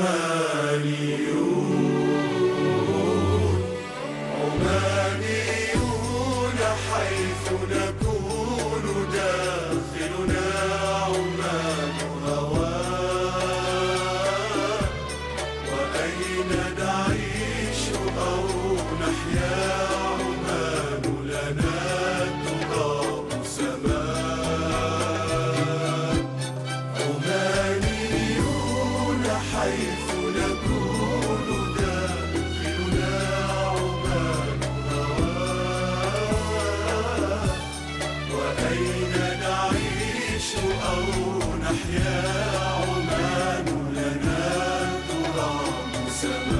الكمال نحيا عمان لنا التراب سلام